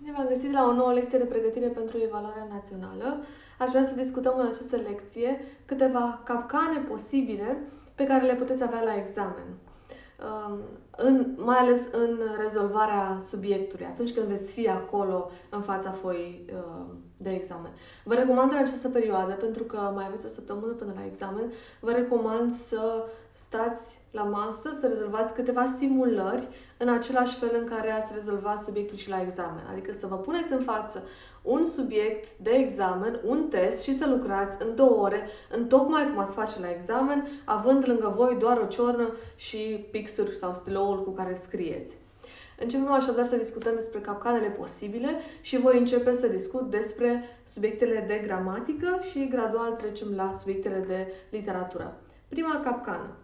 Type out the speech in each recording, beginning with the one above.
Bine v-am găsit la o nouă lecție de pregătire pentru evaluarea națională. Aș vrea să discutăm în această lecție câteva capcane posibile pe care le puteți avea la examen. Um, în, mai ales în rezolvarea subiectului, atunci când veți fi acolo în fața foii um, de examen. Vă recomand în această perioadă, pentru că mai aveți o săptămână până la examen, vă recomand să stați la masă să rezolvați câteva simulări în același fel în care ați rezolvat subiectul și la examen. Adică să vă puneți în față un subiect de examen, un test și să lucrați în două ore, în tocmai cum ați face la examen, având lângă voi doar o ciornă și pixuri sau stiloul cu care scrieți. Începem așadar să discutăm despre capcanele posibile și voi începe să discut despre subiectele de gramatică și gradual trecem la subiectele de literatură. Prima capcană.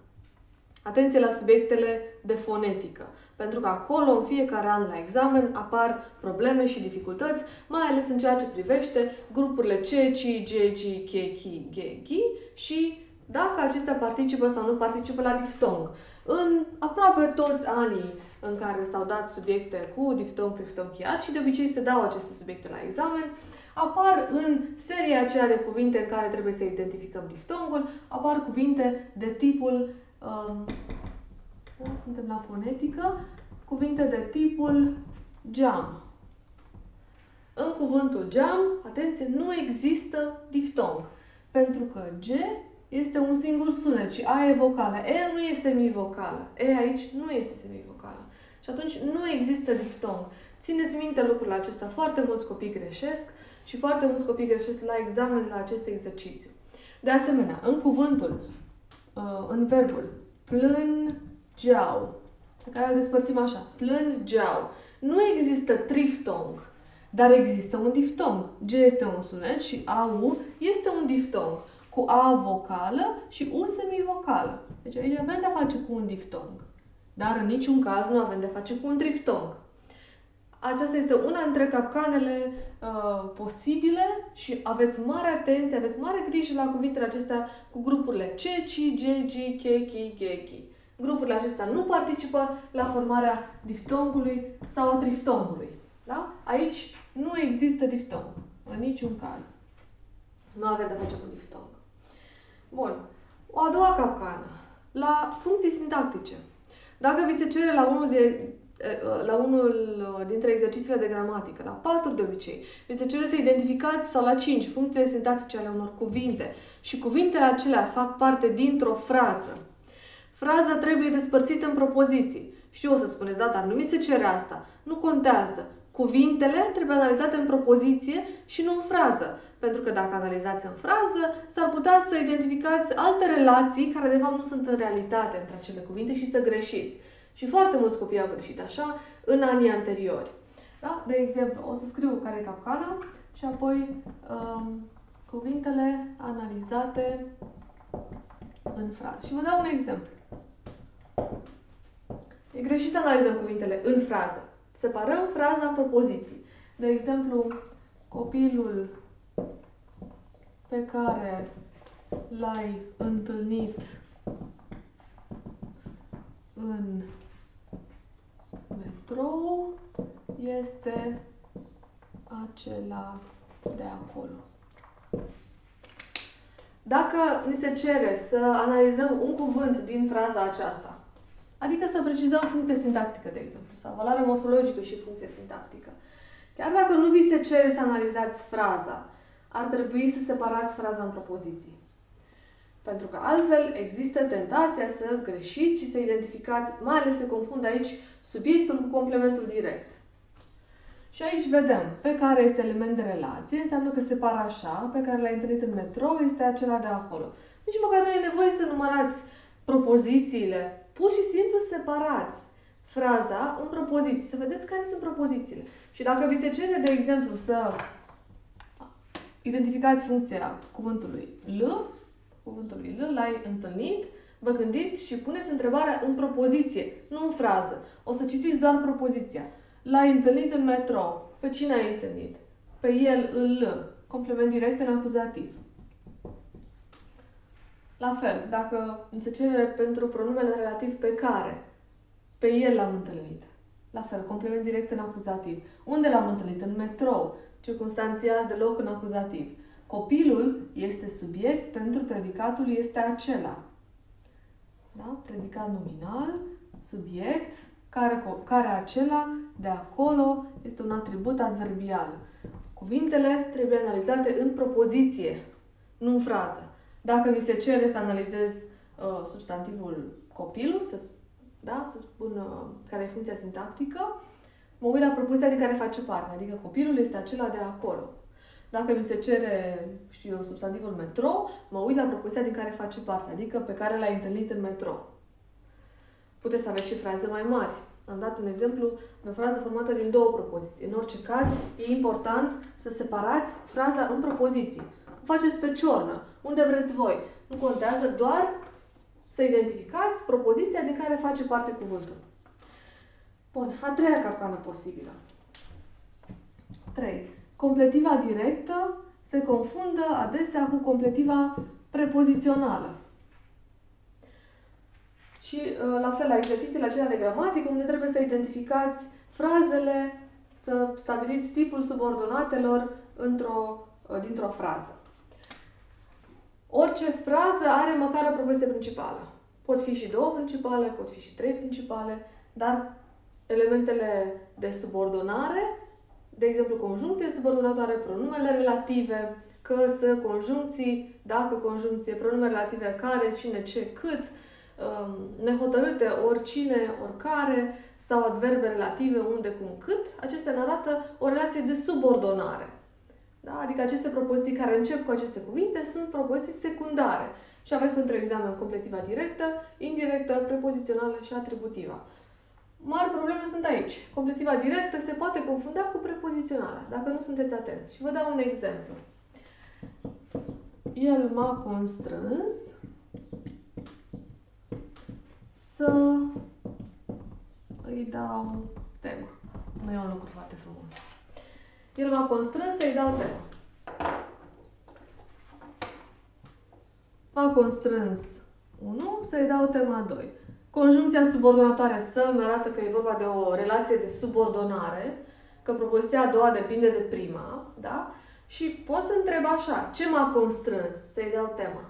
Atenție la subiectele de fonetică, pentru că acolo, în fiecare an la examen, apar probleme și dificultăți, mai ales în ceea ce privește grupurile CECI, GEGI, CHECHI, GEGI și dacă acestea participă sau nu participă la diftong. În aproape toți anii în care s-au dat subiecte cu diftong, triftong, chiat și de obicei se dau aceste subiecte la examen, apar în seria aceea de cuvinte în care trebuie să identificăm diftongul, apar cuvinte de tipul Um, da, suntem la fonetică, cuvinte de tipul geam. În cuvântul geam, atenție, nu există diftong, pentru că G este un singur sunet și A e vocală. E nu e semivocală. E aici nu este semivocală. Și atunci nu există diftong. Țineți minte lucrul acesta. Foarte mulți copii greșesc și foarte mulți copii greșesc la examen la acest exercițiu. De asemenea, în cuvântul uh, în verbul plângeau, pe care îl despărțim așa, plângeau. Nu există triftong, dar există un diftong. G este un sunet și AU este un diftong cu A vocală și U semivocală. Deci aici avem de-a face cu un diftong. Dar în niciun caz nu avem de-a face cu un triftong. Aceasta este una dintre capcanele uh, posibile și aveți mare atenție, aveți mare grijă la cuvintele acestea cu grupurile ceci, gegi, chechi, gechi. Grupurile acestea nu participă la formarea diftongului sau a triftongului. Da? Aici nu există diftong, în niciun caz. Nu avem de face cu diftong. Bun. O a doua capcană. La funcții sintactice. Dacă vi se cere la unul de la unul dintre exercițiile de gramatică, la 4 de obicei, vi se cere să identificați sau la 5 funcțiile sintactice ale unor cuvinte și cuvintele acelea fac parte dintr-o frază. Fraza trebuie despărțită în propoziții. Știu o să spuneți, da, dar nu mi se cere asta. Nu contează. Cuvintele trebuie analizate în propoziție și nu în frază. Pentru că dacă analizați în frază, s-ar putea să identificați alte relații care de fapt nu sunt în realitate între acele cuvinte și să greșiți. Și foarte mulți copii au greșit așa în anii anteriori. Da? De exemplu, o să scriu care e capcana și apoi um, cuvintele analizate în frază. Și vă dau un exemplu. E greșit să analizăm cuvintele în frază. Separăm fraza în propoziții. De exemplu, copilul pe care l-ai întâlnit în metrou este acela de acolo. Dacă ni se cere să analizăm un cuvânt din fraza aceasta, adică să precizăm funcție sintactică, de exemplu, sau valoare morfologică și funcție sintactică, chiar dacă nu vi se cere să analizați fraza, ar trebui să separați fraza în propoziții. Pentru că altfel există tentația să greșiți și să identificați, mai ales se confundă aici subiectul cu complementul direct. Și aici vedem pe care este element de relație, înseamnă că separă așa, pe care l-ai întâlnit în metrou este acela de acolo. Nici măcar nu e nevoie să numărați propozițiile, pur și simplu separați fraza în propoziții, să vedeți care sunt propozițiile. Și dacă vi se cere, de exemplu, să identificați funcția cuvântului L, cuvântului L, l-ai întâlnit, vă gândiți și puneți întrebarea în propoziție, nu în frază. O să citiți doar propoziția. L-ai întâlnit în metrou. Pe cine ai întâlnit? Pe el, îl, complement direct în acuzativ. La fel, dacă se cere pentru pronumele relativ pe care, pe el l-am întâlnit. La fel, complement direct în acuzativ. Unde l-am întâlnit? În metrou. Circunstanțial deloc în acuzativ. Copilul este subiect pentru predicatul este acela. Da? Predicat nominal, subiect, care, care acela de acolo este un atribut adverbial. Cuvintele trebuie analizate în propoziție, nu în frază. Dacă mi se cere să analizez uh, substantivul copilul, să, da, să spun uh, care e funcția sintactică, mă uit la propoziția din care face parte, adică copilul este acela de acolo. Dacă mi se cere, știu eu, substantivul metro, mă uit la propoziția din care face parte, adică pe care l-ai întâlnit în metro. Puteți să aveți și fraze mai mari. Am dat un exemplu de o frază formată din două propoziții. În orice caz, e important să separați fraza în propoziții. O faceți pe ciornă, unde vreți voi. Nu contează doar să identificați propoziția din care face parte cuvântul. Bun, a treia capcană posibilă. 3. Completiva directă se confundă adesea cu completiva prepozițională. Și uh, la fel la exercițiile acelea de gramatică, unde trebuie să identificați frazele, să stabiliți tipul subordonatelor într-o, uh, dintr-o frază. Orice frază are măcar o propoziție principală. Pot fi și două principale, pot fi și trei principale, dar elementele de subordonare, de exemplu conjuncție subordonatoare, pronumele relative, că, să, conjuncții, dacă conjuncție, pronume relative care, cine, ce, cât, um, nehotărâte, oricine, oricare, sau adverbe relative, unde, cum, cât, acestea ne arată o relație de subordonare. Da? Adică aceste propoziții care încep cu aceste cuvinte sunt propoziții secundare. Și aveți pentru examen completiva directă, indirectă, prepozițională și atributiva. Mari probleme sunt aici. Completiva directă se poate confunda cu prepoziționala, dacă nu sunteți atenți. Și vă dau un exemplu. El m-a constrâns să îi dau tema. Nu e un lucru foarte frumos. El m-a constrâns să-i dau tema. M-a constrâns 1 să-i dau tema 2. Conjuncția subordonatoare să mi arată că e vorba de o relație de subordonare, că propoziția a doua depinde de prima, da? Și pot să întreb așa, ce m-a constrâns să-i dau tema?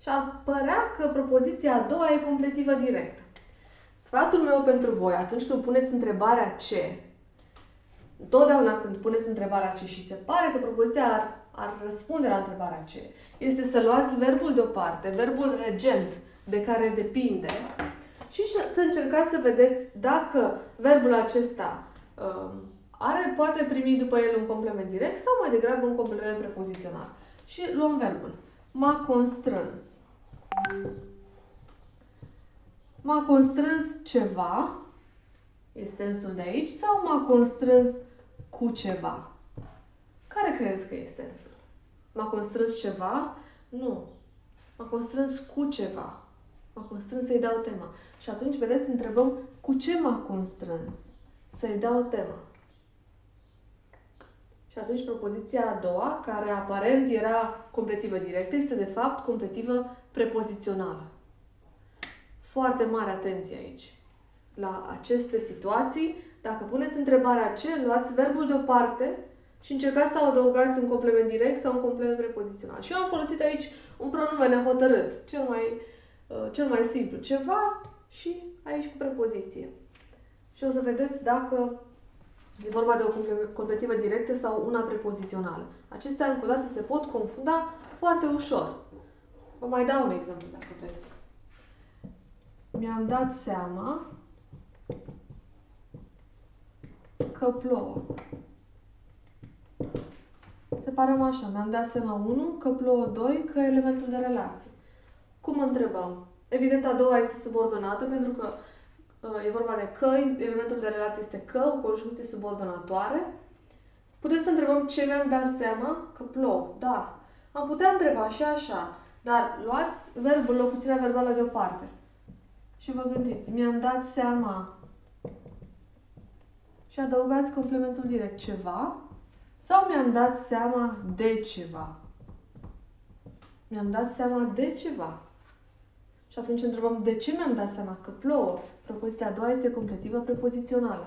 Și ar părea că propoziția a doua e completivă directă. Sfatul meu pentru voi, atunci când puneți întrebarea ce, Totdeauna când puneți întrebarea ce și se pare că propoziția ar, ar răspunde la întrebarea ce, este să luați verbul deoparte, verbul regent de care depinde și să încercați să vedeți dacă verbul acesta um, are, poate primi după el un complement direct sau mai degrabă un complement prepozițional. Și luăm verbul. M-a constrâns. M-a constrâns ceva, e sensul de aici, sau m-a constrâns cu ceva. Care credeți că e sensul? M-a constrâns ceva? Nu. M-a constrâns cu ceva. M-a constrâns să-i dau tema. Și atunci, vedeți, întrebăm cu ce m-a constrâns să-i dau tema. Și atunci propoziția a doua, care aparent era completivă directă, este de fapt completivă prepozițională. Foarte mare atenție aici. La aceste situații dacă puneți întrebarea ce, luați verbul deoparte și încercați să adăugați un complement direct sau un complement prepozițional. Și eu am folosit aici un pronume nehotărât, cel mai, uh, cel mai simplu, ceva și aici cu prepoziție. Și o să vedeți dacă e vorba de o completivă directă sau una prepozițională. Acestea, încă o dată, se pot confunda foarte ușor. Vă mai dau un exemplu, dacă vreți. Mi-am dat seama că plouă. Separăm așa, mi-am dat seama 1, că plouă 2, că elementul de relație. Cum întrebăm? Evident, a doua este subordonată pentru că uh, e vorba de că, elementul de relație este că, o conjuncție subordonatoare. Putem să întrebăm ce mi-am dat seama că plouă. Da. Am putea întreba și așa, dar luați verbul, locuțiunea verbală deoparte. Și vă gândiți, mi-am dat seama și adăugați complementul direct ceva sau mi-am dat seama de ceva. Mi-am dat seama de ceva. Și atunci întrebăm de ce mi-am dat seama că plouă. Propoziția a doua este completivă prepozițională.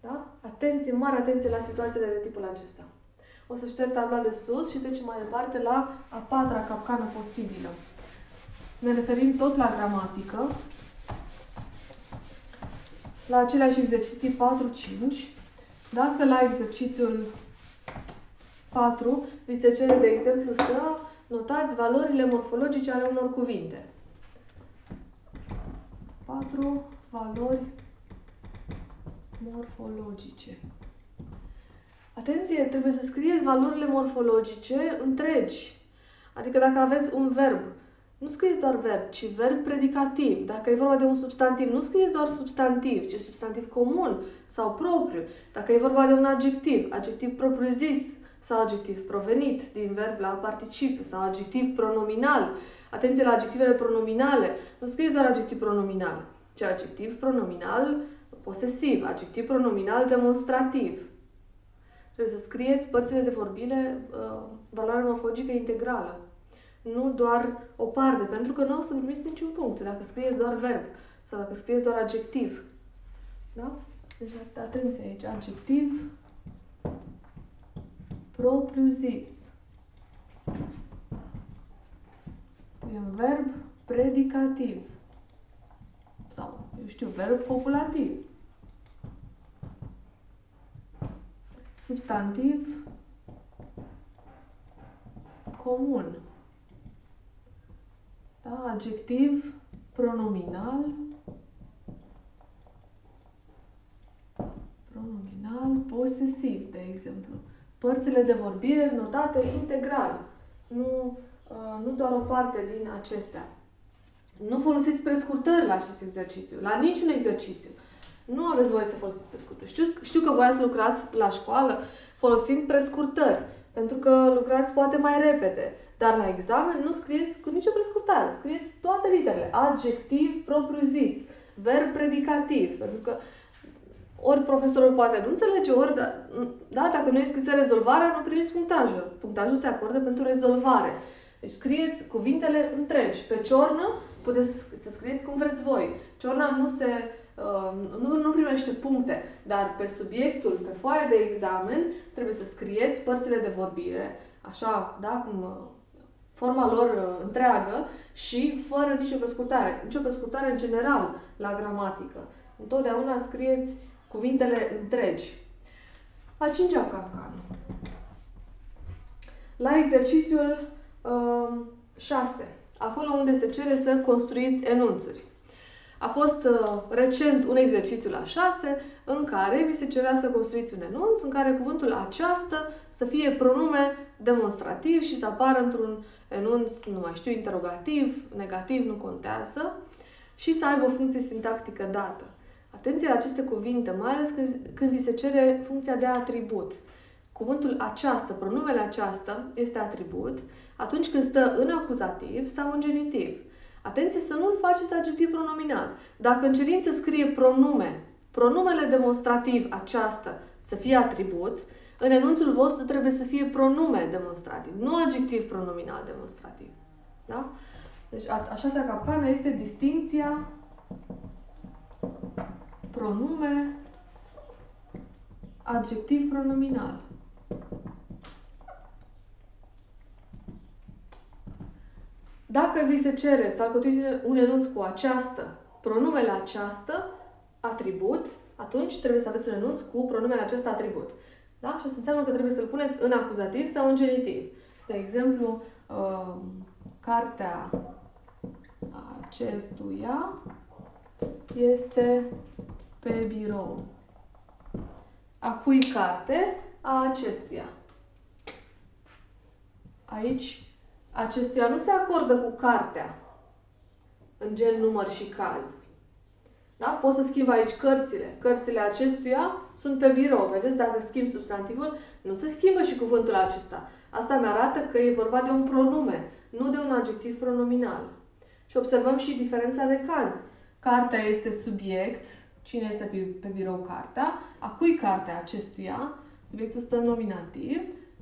Da? Atenție, mare atenție la situațiile de tipul acesta. O să șterg tabla de sus și trecem mai departe la a patra capcană posibilă. Ne referim tot la gramatică, la aceleași exerciții 4-5. Dacă la exercițiul 4 vi se cere, de exemplu, să notați valorile morfologice ale unor cuvinte. 4 valori morfologice. Atenție, trebuie să scrieți valorile morfologice întregi. Adică dacă aveți un verb, nu scrieți doar verb, ci verb predicativ. Dacă e vorba de un substantiv, nu scrieți doar substantiv, ci substantiv comun sau propriu. Dacă e vorba de un adjectiv, adjectiv propriu-zis sau adjectiv provenit din verb la participiu sau adjectiv pronominal. Atenție la adjectivele pronominale. Nu scrieți doar adjectiv pronominal, ci adjectiv pronominal posesiv, adjectiv pronominal demonstrativ. Trebuie să scrieți părțile de vorbire, uh, valoarea morfologică integrală. Nu doar o parte, pentru că nu o să primiți niciun punct dacă scrieți doar verb sau dacă scrieți doar adjectiv. Da? Deci, atenție aici, adjectiv propriu zis. Scriem verb predicativ. Sau, eu știu, verb copulativ. substantiv comun. Da? Adjectiv pronominal pronominal posesiv, de exemplu. Părțile de vorbire notate integral, nu, uh, nu doar o parte din acestea. Nu folosiți prescurtări la acest exercițiu, la niciun exercițiu. Nu aveți voie să folosiți prescurtări. Știu, știu că voi să lucrați la școală folosind prescurtări, pentru că lucrați poate mai repede. Dar la examen nu scrieți cu nicio prescurtare. Scrieți toate literele. Adjectiv propriu-zis. Verb predicativ. Pentru că ori profesorul poate nu înțelege, ori, da, da dacă nu e scrisă rezolvarea, nu primiți punctajul. Punctajul se acordă pentru rezolvare. Deci scrieți cuvintele întregi. Pe ciornă puteți să scrieți cum vreți voi. Ciorna nu se Uh, nu, nu primește puncte, dar pe subiectul, pe foaia de examen, trebuie să scrieți părțile de vorbire, așa, da, cum uh, forma lor uh, întreagă și fără nicio prescurtare. Nicio prescurtare în general la gramatică. Întotdeauna scrieți cuvintele întregi. A cincea capcană. La exercițiul uh, 6, acolo unde se cere să construiți enunțuri. A fost uh, recent un exercițiu la 6 în care vi se cerea să construiți un enunț în care cuvântul această să fie pronume demonstrativ și să apară într-un enunț, nu mai știu, interogativ, negativ, nu contează, și să aibă o funcție sintactică dată. Atenție la aceste cuvinte, mai ales când, când vi se cere funcția de atribut. Cuvântul această, pronumele aceasta, este atribut atunci când stă în acuzativ sau în genitiv. Atenție să nu-l faceți adjectiv pronominal. Dacă în cerință scrie pronume, pronumele demonstrativ aceasta să fie atribut, în enunțul vostru trebuie să fie pronume demonstrativ, nu adjectiv pronominal demonstrativ. Da? Deci a, a șasea capcană este distinția pronume adjectiv pronominal. Dacă vi se cere să alcătuiți un enunț cu această, pronumele această, atribut, atunci trebuie să aveți un enunț cu pronumele acesta atribut. Da? Și asta înseamnă că trebuie să-l puneți în acuzativ sau în genitiv. De exemplu, uh, cartea acestuia este pe birou. A cui carte? A acestuia. Aici acestuia nu se acordă cu cartea în gen număr și caz. Da? Poți să schimbi aici cărțile. Cărțile acestuia sunt pe birou. Vedeți, dacă schimb substantivul, nu se schimbă și cuvântul acesta. Asta mi arată că e vorba de un pronume, nu de un adjectiv pronominal. Și observăm și diferența de caz. Cartea este subiect, cine este pe, pe birou cartea, a cui cartea acestuia, subiectul stă în nominativ,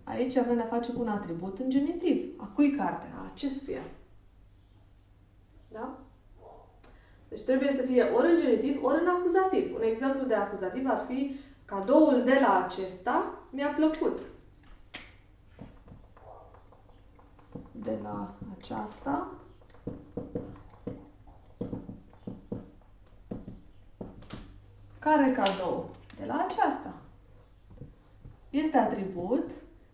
Aici avem de-a face cu un atribut în genitiv. A cui carte? A acestuia. Da? Deci trebuie să fie ori în genitiv, ori în acuzativ. Un exemplu de acuzativ ar fi cadoul de la acesta mi-a plăcut. De la aceasta Care cadou? De la aceasta. Este atribut,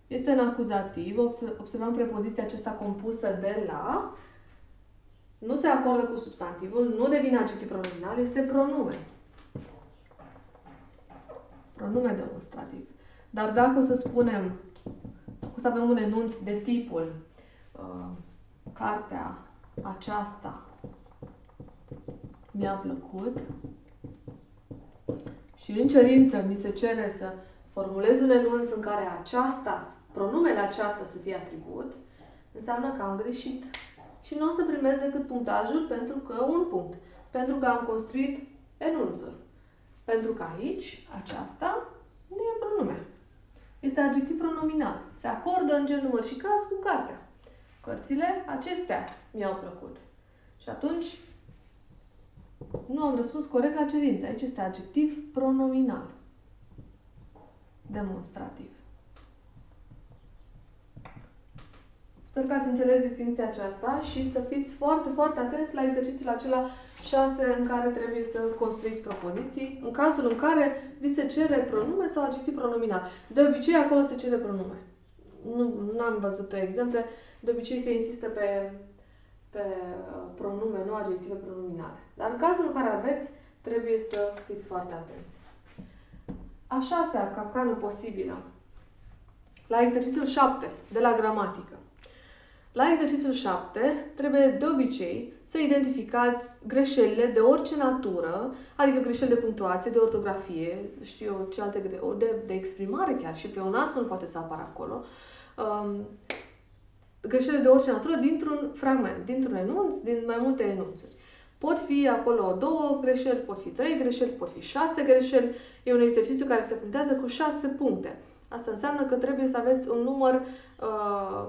este în acuzativ, observăm prepoziția acesta compusă de la, nu se acordă cu substantivul, nu devine adjectiv pronominal, este pronume. Pronume demonstrativ. Dar dacă o să spunem, o să avem un enunț de tipul uh, cartea aceasta mi-a plăcut, și în cerință mi se cere să formulez un enunț în care aceasta, pronumele aceasta să fie atribut, înseamnă că am greșit. Și nu o să primesc decât punctajul pentru că un punct. Pentru că am construit enunțul. Pentru că aici, aceasta, nu e pronume. Este adjectiv pronominal. Se acordă în gen număr și caz cu cartea. Cărțile acestea mi-au plăcut. Și atunci nu am răspuns corect la cerință. Aici este adjectiv pronominal. Demonstrativ. Sper că ați înțeles distinția aceasta și să fiți foarte, foarte atenți la exercițiul acela 6 în care trebuie să construiți propoziții, în cazul în care vi se cere pronume sau adjectiv pronominal. De obicei, acolo se cere pronume. Nu am văzut exemple. De obicei se insistă pe pe uh, pronume, nu adjective pronominale. Dar în cazul în care aveți, trebuie să fiți foarte atenți. A șasea capcană posibilă. La exercițiul 7 de la gramatică. La exercițiul 7 trebuie de obicei să identificați greșelile de orice natură, adică greșeli de punctuație, de ortografie, știu eu ce alte gre- de, de exprimare chiar și pleonasmul poate să apară acolo, um, greșeli de orice natură dintr-un fragment, dintr-un enunț, din mai multe enunțuri. Pot fi acolo două greșeli, pot fi trei greșeli, pot fi șase greșeli. E un exercițiu care se punctează cu șase puncte. Asta înseamnă că trebuie să aveți un număr uh,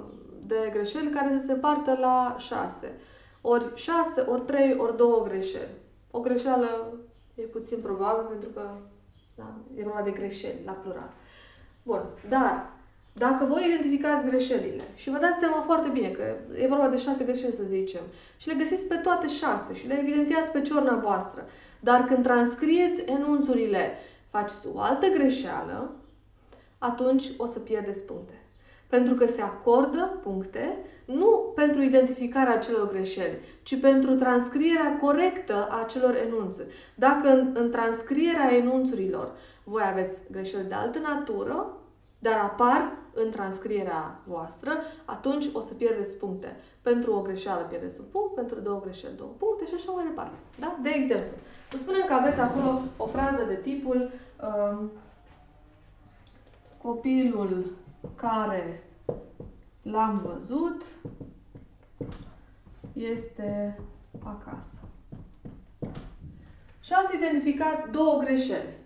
de greșeli care să se partă la șase. Ori șase, ori trei, ori două greșeli. O greșeală e puțin probabil pentru că da, e vorba de greșeli la plural. Bun, dar dacă voi identificați greșelile și vă dați seama foarte bine că e vorba de șase greșeli, să zicem, și le găsiți pe toate șase și le evidențiați pe ciorna voastră, dar când transcrieți enunțurile, faceți o altă greșeală, atunci o să pierdeți puncte. Pentru că se acordă puncte nu pentru identificarea acelor greșeli, ci pentru transcrierea corectă a acelor enunțuri. Dacă în, în transcrierea enunțurilor voi aveți greșeli de altă natură, dar apar în transcrierea voastră, atunci o să pierdeți puncte. Pentru o greșeală pierdeți un punct, pentru două greșeli două puncte și așa mai departe. Da? De exemplu, să spunem că aveți acolo o frază de tipul um, copilul care l-am văzut este acasă. Și ați identificat două greșeli.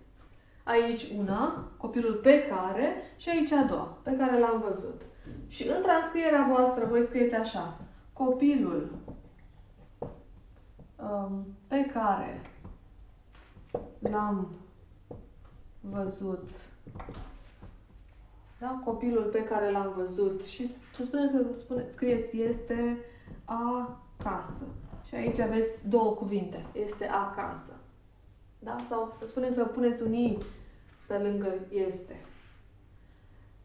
Aici una, copilul pe care, și aici a doua, pe care l-am văzut. Și în transcrierea voastră voi scrieți așa, copilul um, pe care l-am văzut, da? copilul pe care l-am văzut și să spunem că spune, scrieți este acasă. Și aici aveți două cuvinte, este acasă. Da? Sau să spunem că puneți un i pe lângă este.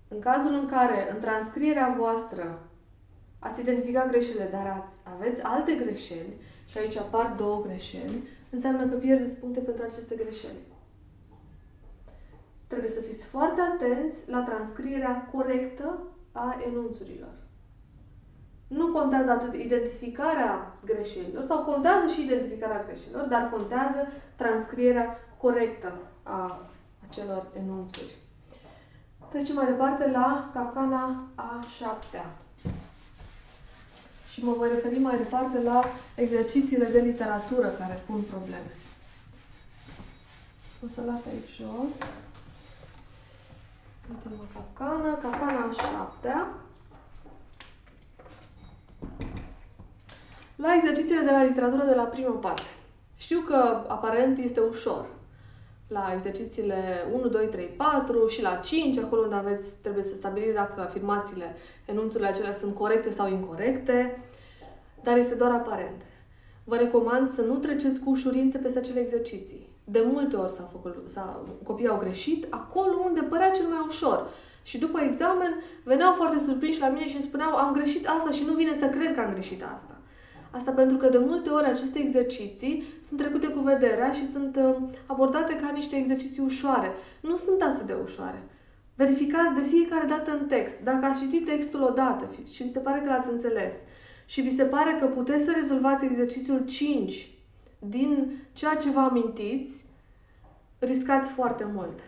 În cazul în care în transcrierea voastră ați identificat greșelile, dar ați, aveți alte greșeli și aici apar două greșeli, înseamnă că pierdeți puncte pentru aceste greșeli. Trebuie să fiți foarte atenți la transcrierea corectă a enunțurilor. Nu contează atât identificarea greșelilor, sau contează și identificarea greșelilor, dar contează transcrierea corectă a acelor enunțuri. Trecem mai departe la capcana a șaptea. Și mă voi referi mai departe la exercițiile de literatură care pun probleme. O să las aici jos. Ultima capcană, capcana a șaptea. La exercițiile de la literatură de la prima parte. Știu că aparent este ușor la exercițiile 1, 2, 3, 4 și la 5, acolo unde aveți, trebuie să stabiliți dacă afirmațiile, enunțurile acelea sunt corecte sau incorrecte, dar este doar aparent. Vă recomand să nu treceți cu ușurință peste acele exerciții. De multe ori s-a făcut, s-a, copiii au greșit acolo unde părea cel mai ușor. Și după examen veneau foarte surprinși la mine și îmi spuneau am greșit asta și nu vine să cred că am greșit asta. Asta pentru că de multe ori aceste exerciții sunt trecute cu vederea și sunt uh, abordate ca niște exerciții ușoare. Nu sunt atât de ușoare. Verificați de fiecare dată în text. Dacă ați citit textul odată și vi se pare că l-ați înțeles și vi se pare că puteți să rezolvați exercițiul 5 din ceea ce vă amintiți, riscați foarte mult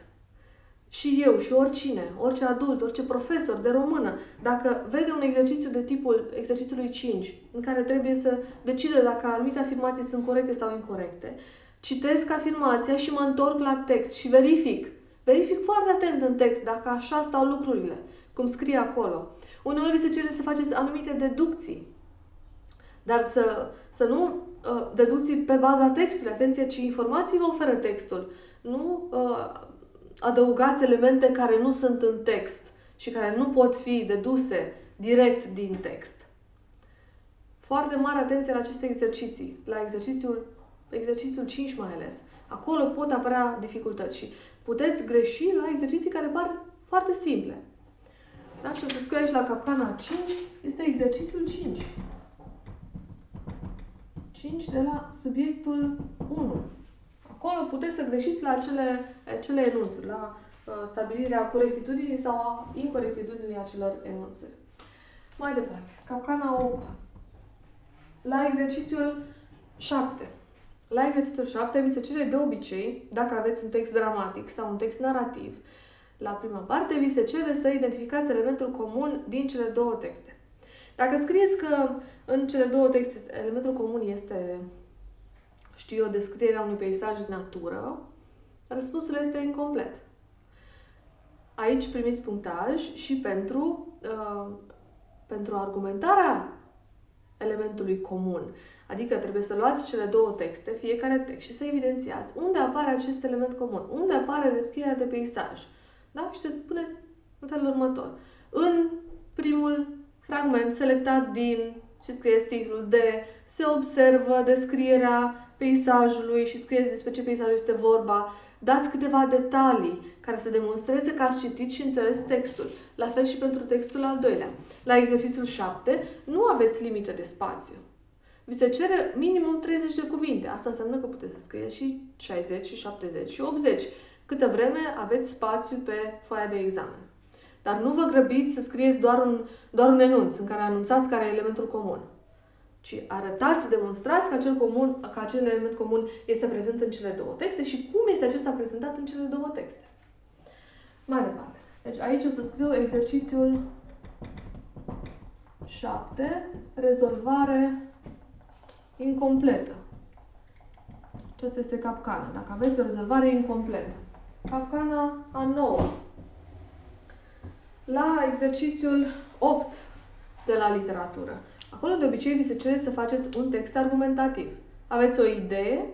și eu și oricine, orice adult, orice profesor de română, dacă vede un exercițiu de tipul exercițiului 5, în care trebuie să decide dacă anumite afirmații sunt corecte sau incorrecte, citesc afirmația și mă întorc la text și verific. Verific foarte atent în text dacă așa stau lucrurile, cum scrie acolo. Uneori vi se cere să faceți anumite deducții, dar să, să nu uh, deducții pe baza textului. Atenție, ce informații vă oferă textul. Nu uh, adăugați elemente care nu sunt în text și care nu pot fi deduse direct din text. Foarte mare atenție la aceste exerciții, la exercițiul, exercițiul 5 mai ales. Acolo pot apărea dificultăți și puteți greși la exerciții care par foarte simple. Da? Și o să scriu aici la capcana 5, este exercițiul 5. 5 de la subiectul 1. Acolo puteți să greșiți la acele, acele enunțuri, la uh, stabilirea corectitudinii sau a incorectitudinii acelor enunțuri. Mai departe, capcana 8. La exercițiul 7. La exercițiul 7 vi se cere de obicei, dacă aveți un text dramatic sau un text narrativ, la prima parte vi se cere să identificați elementul comun din cele două texte. Dacă scrieți că în cele două texte elementul comun este știu eu, descrierea unui peisaj de natură, răspunsul este incomplet. Aici primiți punctaj și pentru, uh, pentru argumentarea elementului comun. Adică trebuie să luați cele două texte, fiecare text, și să evidențiați unde apare acest element comun, unde apare descrierea de peisaj. Da? Și să spuneți în felul următor. În primul fragment selectat din, și scrieți titlul de, se observă descrierea peisajului și scrieți despre ce peisaj este vorba, dați câteva detalii care să demonstreze că ați citit și înțeles textul. La fel și pentru textul al doilea. La exercițiul 7 nu aveți limită de spațiu. Vi se cere minimum 30 de cuvinte. Asta înseamnă că puteți să scrieți și 60, și 70, și 80. Câtă vreme aveți spațiu pe foaia de examen. Dar nu vă grăbiți să scrieți doar un, doar un enunț în care anunțați care e elementul comun ci arătați, demonstrați că acel, comun, că acel element comun este prezent în cele două texte și cum este acesta prezentat în cele două texte. Mai departe. Deci aici o să scriu exercițiul 7, rezolvare incompletă. Aceasta este capcana. Dacă aveți o rezolvare incompletă. Capcana a noua. La exercițiul 8 de la literatură. Acolo de obicei vi se cere să faceți un text argumentativ. Aveți o idee,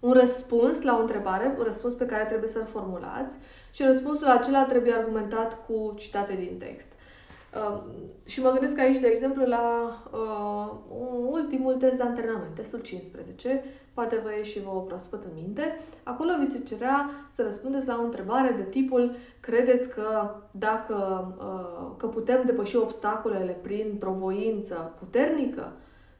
un răspuns la o întrebare, un răspuns pe care trebuie să-l formulați și răspunsul acela trebuie argumentat cu citate din text. Uh, și mă gândesc aici, de exemplu, la uh, ultimul test de antrenament, testul 15, poate vă ieși și vă o proaspăt în minte. Acolo vi se cerea să răspundeți la o întrebare de tipul credeți că dacă uh, că putem depăși obstacolele printr-o voință puternică?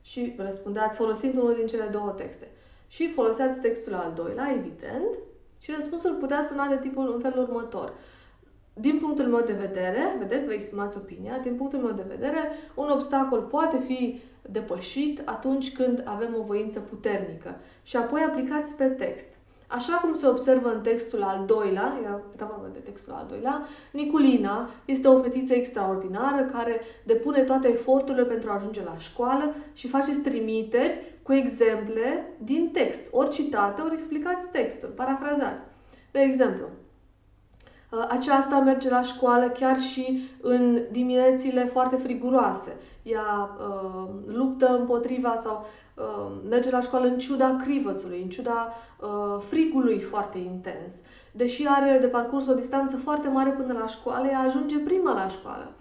Și răspundeați folosind unul din cele două texte. Și foloseați textul al doilea, evident, și răspunsul putea suna de tipul în felul următor. Din punctul meu de vedere, vedeți, vă exprimați opinia, din punctul meu de vedere, un obstacol poate fi depășit atunci când avem o voință puternică și apoi aplicați pe text. Așa cum se observă în textul al doilea, era vorba de textul al doilea, Niculina este o fetiță extraordinară care depune toate eforturile pentru a ajunge la școală și face trimiteri cu exemple din text. Ori citate, ori explicați textul, parafrazați. De exemplu, Uh, aceasta merge la școală chiar și în diminețile foarte friguroase. Ea uh, luptă împotriva sau uh, merge la școală în ciuda crivățului, în ciuda uh, frigului foarte intens. Deși are de parcurs o distanță foarte mare până la școală, ea ajunge prima la școală.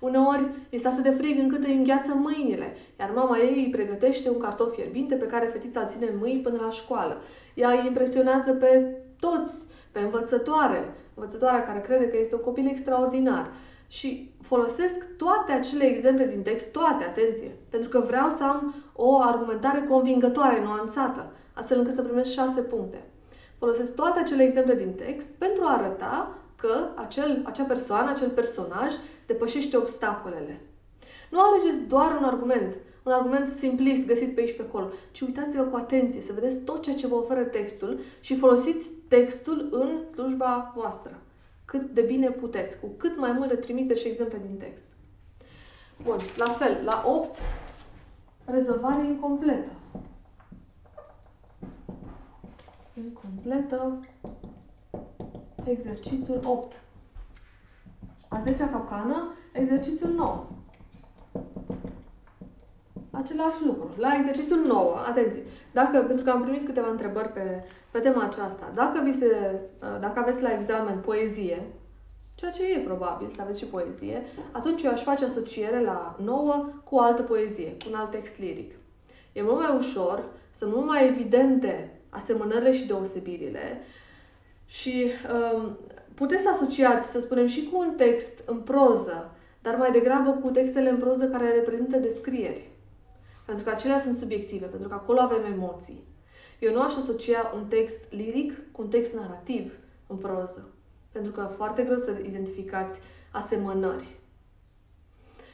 Uneori este atât de frig încât îi îngheață mâinile, iar mama ei îi pregătește un cartof fierbinte pe care fetița îl ține în mâini până la școală. Ea îi impresionează pe toți, pe învățătoare, învățătoarea care crede că este un copil extraordinar. Și folosesc toate acele exemple din text, toate, atenție, pentru că vreau să am o argumentare convingătoare, nuanțată, astfel încât să primesc șase puncte. Folosesc toate acele exemple din text pentru a arăta că acel, acea persoană, acel personaj depășește obstacolele. Nu alegeți doar un argument, un argument simplist găsit pe aici pe acolo, ci uitați-vă cu atenție să vedeți tot ceea ce vă oferă textul și folosiți textul în slujba voastră. Cât de bine puteți, cu cât mai multe trimite și exemple din text. Bun, la fel, la 8, rezolvare incompletă. Incompletă, exercițiul 8. A 10-a capcană, exercițiul 9. Același lucru. La exercițiul 9, atenție, dacă, pentru că am primit câteva întrebări pe, pe tema aceasta, dacă, vi se, dacă aveți la examen poezie, ceea ce e probabil să aveți și poezie, atunci eu aș face asociere la 9 cu o altă poezie, cu un alt text liric. E mult mai ușor, sunt mult mai evidente asemănările și deosebirile și um, puteți să asociați, să spunem, și cu un text în proză, dar mai degrabă cu textele în proză care reprezintă descrieri. Pentru că acelea sunt subiective, pentru că acolo avem emoții. Eu nu aș asocia un text liric cu un text narrativ în proză. Pentru că e foarte greu să identificați asemănări.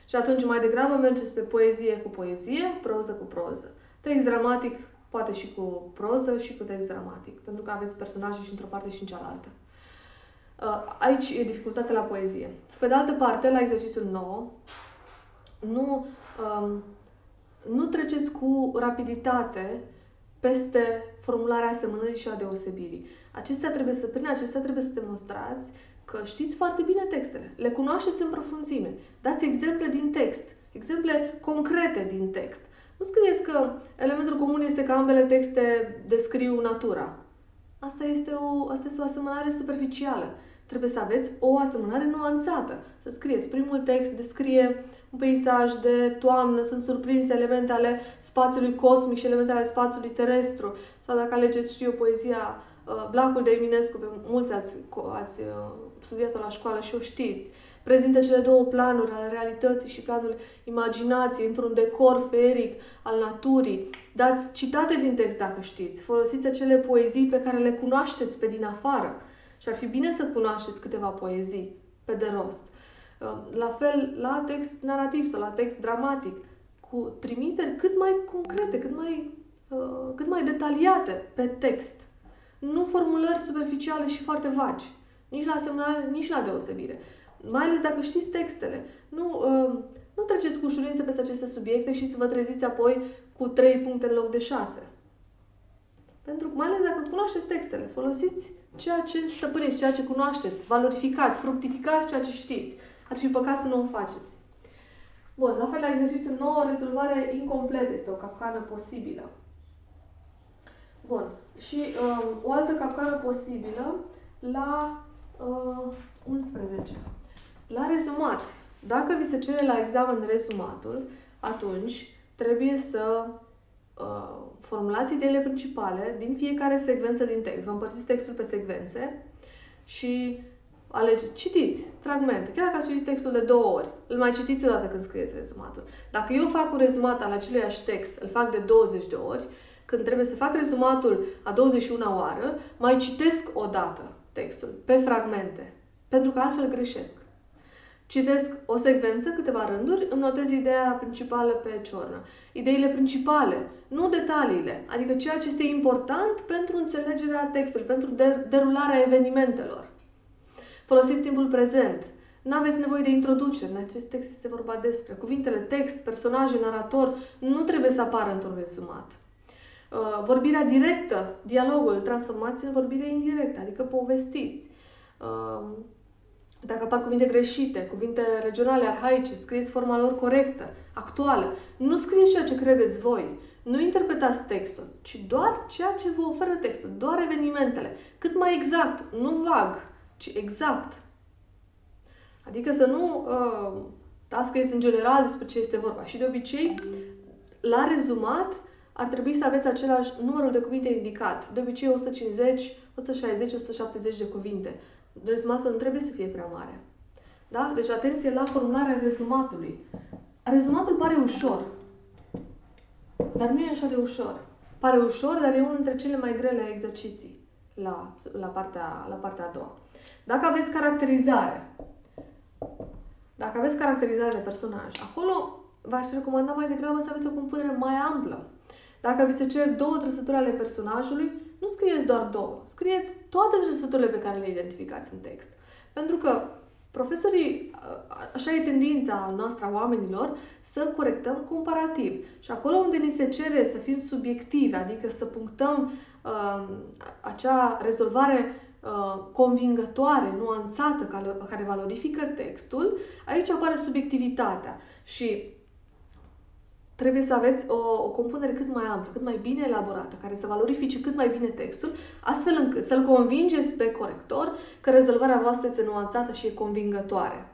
Și atunci mai degrabă mergeți pe poezie cu poezie, proză cu proză. Text dramatic poate și cu proză și cu text dramatic, pentru că aveți personaje și într-o parte și în cealaltă. Uh, aici e dificultatea la poezie. Pe de altă parte, la exercițiul 9, nu, um, nu treceți cu rapiditate peste formularea asemănării și a deosebirii. Acestea trebuie să, prin acestea trebuie să demonstrați că știți foarte bine textele, le cunoașteți în profunzime, dați exemple din text, exemple concrete din text. Nu scrieți că elementul comun este că ambele texte descriu natura. Asta este o, asta este o asemănare superficială. Trebuie să aveți o asemănare nuanțată. Să scrieți. Primul text descrie un peisaj de toamnă, sunt surprinse elemente ale spațiului cosmic și elemente ale spațiului terestru. Sau dacă alegeți, știu, poezia uh, Blacul de Eminescu, pe mulți ați, ați uh, studiat la școală și o știți. Prezintă cele două planuri ale realității și planul imaginației într-un decor feric al naturii. Dați citate din text dacă știți. Folosiți acele poezii pe care le cunoașteți pe din afară. Și ar fi bine să cunoașteți câteva poezii pe de rost. Uh, la fel, la text narrativ sau la text dramatic, cu trimiteri cât mai concrete, cât mai, uh, cât mai detaliate pe text. Nu formulări superficiale și foarte vagi. Nici la asemănare, nici la deosebire. Mai ales dacă știți textele. Nu, uh, nu treceți cu ușurință peste aceste subiecte și să vă treziți apoi cu trei puncte în loc de șase. Pentru că, mai ales dacă cunoașteți textele, folosiți ceea ce stăpâniți, ceea ce cunoașteți, valorificați, fructificați ceea ce știți. Ar fi păcat să nu o faceți. Bun, la fel la exercițiul 9, rezolvare incompletă este o capcană posibilă. Bun, și um, o altă capcană posibilă la uh, 11. La rezumat. Dacă vi se cere la examen rezumatul, atunci trebuie să uh, formulați ideile principale din fiecare secvență din text. Vă împărțiți textul pe secvențe și alegeți, citiți fragmente. Chiar dacă ați citit textul de două ori, îl mai citiți odată când scrieți rezumatul. Dacă eu fac un rezumat al aceluiași text, îl fac de 20 de ori, când trebuie să fac rezumatul a 21 oară, mai citesc o dată textul, pe fragmente, pentru că altfel greșesc. Citesc o secvență, câteva rânduri, îmi notez ideea principală pe ciornă. Ideile principale, nu detaliile, adică ceea ce este important pentru înțelegerea textului, pentru derularea evenimentelor. Folosiți timpul prezent. Nu aveți nevoie de introducere. În acest text este vorba despre cuvintele text, personaje, narator. Nu trebuie să apară într-un rezumat. Uh, vorbirea directă, dialogul, transformați în vorbire indirectă, adică povestiți. Uh, dacă apar cuvinte greșite, cuvinte regionale, arhaice, scrieți forma lor corectă, actuală. Nu scrieți ceea ce credeți voi. Nu interpretați textul, ci doar ceea ce vă oferă textul, doar evenimentele. Cât mai exact, nu vag, ci exact. Adică să nu uh, da, scrieți în general despre ce este vorba. Și de obicei, la rezumat, ar trebui să aveți același numărul de cuvinte indicat. De obicei 150, 160, 170 de cuvinte. Rezumatul nu trebuie să fie prea mare. Da? Deci atenție la formularea rezumatului. Rezumatul pare ușor, dar nu e așa de ușor. Pare ușor, dar e unul dintre cele mai grele exerciții la, la, partea, la partea a doua. Dacă aveți caracterizare, dacă aveți caracterizare de personaj, acolo v-aș recomanda mai degrabă să aveți o compunere mai amplă. Dacă vi se cer două trăsături ale personajului, nu scrieți doar două, scrieți toate trăsăturile pe care le identificați în text. Pentru că profesorii, așa e tendința noastră a oamenilor, să corectăm comparativ. Și acolo unde ni se cere să fim subiectivi, adică să punctăm uh, acea rezolvare uh, convingătoare, nuanțată, care, care valorifică textul, aici apare subiectivitatea. Și trebuie să aveți o, o compunere cât mai amplă, cât mai bine elaborată, care să valorifice cât mai bine textul, astfel încât să-l convingeți pe corector că rezolvarea voastră este nuanțată și e convingătoare.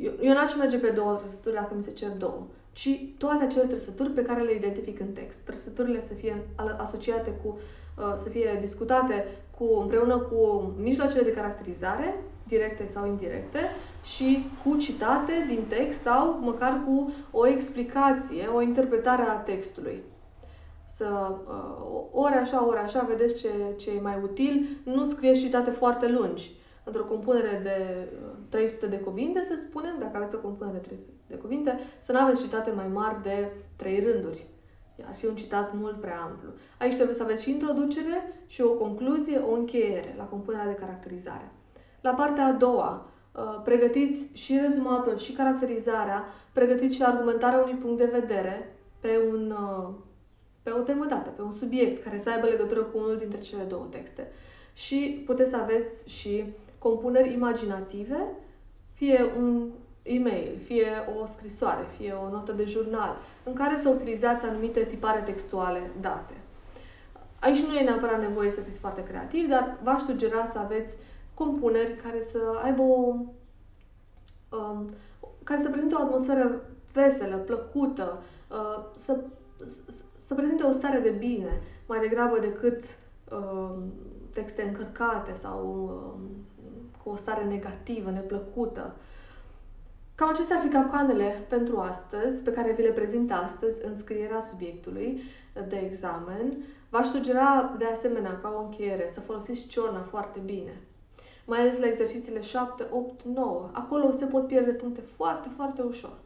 Eu, eu n-aș merge pe două trăsături dacă mi se cer două, ci toate acele trăsături pe care le identific în text. Trăsăturile să fie asociate cu, uh, să fie discutate cu, împreună cu mijloacele de caracterizare, directe sau indirecte, și cu citate din text sau măcar cu o explicație, o interpretare a textului. Să uh, ori așa, ori așa, vedeți ce, ce e mai util. Nu scrieți citate foarte lungi. Într-o compunere de 300 uh, de cuvinte, să spunem, dacă aveți o compunere de 300 de cuvinte, să nu aveți citate mai mari de 3 rânduri. Ar fi un citat mult prea amplu. Aici trebuie să aveți și introducere și o concluzie, o încheiere la compunerea de caracterizare. La partea a doua, uh, pregătiți și rezumatul și caracterizarea, pregătiți și argumentarea unui punct de vedere pe, un, uh, pe o temă dată, pe un subiect care să aibă legătură cu unul dintre cele două texte. Și puteți să aveți și compuneri imaginative, fie un e-mail, fie o scrisoare, fie o notă de jurnal, în care să utilizați anumite tipare textuale date. Aici nu e neapărat nevoie să fiți foarte creativi, dar v-aș sugera să aveți compuneri care să aibă o... Um, care să prezinte o atmosferă veselă, plăcută, uh, să, să, să prezinte o stare de bine, mai degrabă decât uh, texte încărcate sau uh, cu o stare negativă, neplăcută. Cam acestea ar fi capcanele pentru astăzi, pe care vi le prezint astăzi în scrierea subiectului de examen. V-aș sugera de asemenea, ca o încheiere, să folosiți ciorna foarte bine mai ales la exercițiile 7, 8, 9. Acolo se pot pierde puncte foarte, foarte ușor.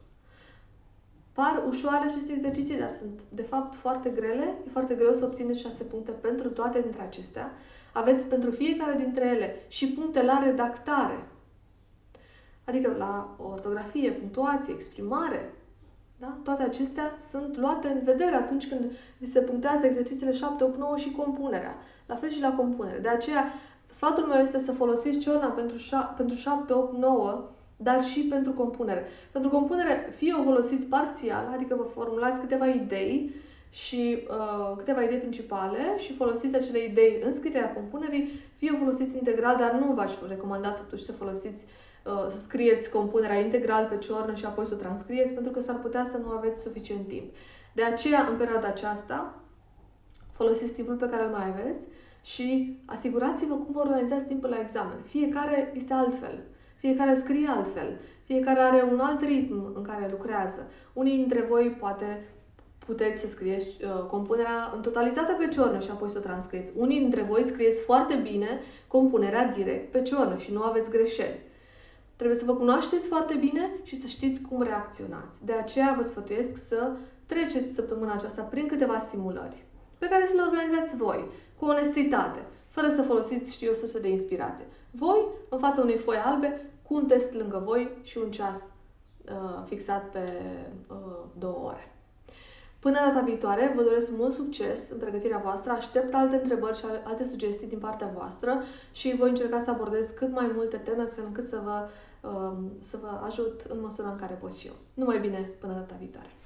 Par ușoare aceste exerciții, dar sunt de fapt foarte grele. E foarte greu să obțineți 6 puncte pentru toate dintre acestea. Aveți pentru fiecare dintre ele și puncte la redactare. Adică la ortografie, punctuație, exprimare. Da? Toate acestea sunt luate în vedere atunci când vi se punctează exercițiile 7, 8, 9 și compunerea. La fel și la compunere. De aceea Sfatul meu este să folosiți ciorna pentru, șa- pentru 7, 8, 9, dar și pentru compunere. Pentru compunere, fie o folosiți parțial, adică vă formulați câteva idei și uh, câteva idei principale și folosiți acele idei în scrierea compunerii, fie o folosiți integral, dar nu v-aș recomanda totuși să folosiți uh, să scrieți compunerea integral pe ciornă și apoi să o transcrieți, pentru că s-ar putea să nu aveți suficient timp. De aceea, în perioada aceasta, folosiți timpul pe care îl mai aveți și asigurați-vă cum vă organizați timpul la examen. Fiecare este altfel, fiecare scrie altfel, fiecare are un alt ritm în care lucrează. Unii dintre voi poate puteți să scrieți uh, compunerea în totalitate pe ciornă și apoi să o transcrieți. Unii dintre voi scrieți foarte bine compunerea direct pe ciornă și nu aveți greșeli. Trebuie să vă cunoașteți foarte bine și să știți cum reacționați. De aceea vă sfătuiesc să treceți săptămâna aceasta prin câteva simulări pe care să le organizați voi cu onestitate, fără să folosiți, știu, o sursă de inspirație. Voi, în fața unei foi albe, cu un test lângă voi și un ceas uh, fixat pe uh, două ore. Până data viitoare, vă doresc mult succes în pregătirea voastră, aștept alte întrebări și alte sugestii din partea voastră și voi încerca să abordez cât mai multe teme astfel încât să vă, uh, să vă ajut în măsura în care pot și eu. Numai bine până data viitoare!